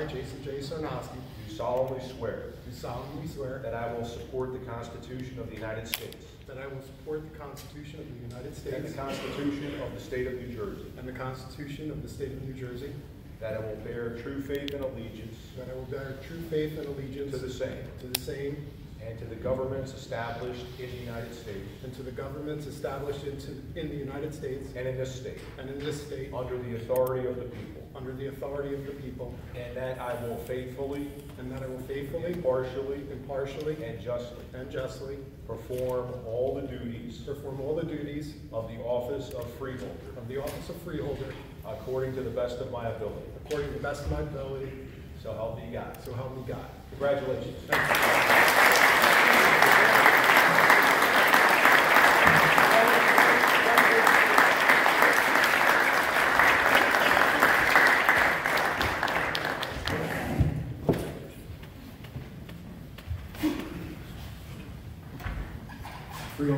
I, Jason J. Sarnoski, do solemnly swear do solemnly swear that I will support the Constitution of the United States that I will support the Constitution of the United and States the Constitution of the State of New Jersey, and the Constitution of the State of New Jersey, that I will bear true faith and allegiance that I will bear true faith and allegiance to the same to the same and to the governments established in the United States. And to the governments established into, in the United States. And in this state, and in this state. Under the authority of the people, under the authority of the people, and that I will faithfully, and that I will faithfully, impartially, impartially, and justly. And justly. Perform all the duties. Perform all the duties. Of the office of freeholder. Of the office of freeholder. According to the best of my ability. according to the best of my ability, So help me God. so help me God. Congratulations. Thank you. three oh